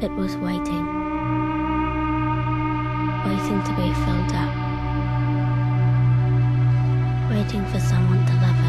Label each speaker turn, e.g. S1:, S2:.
S1: It was waiting. Waiting to be filled up. Waiting for someone to love it.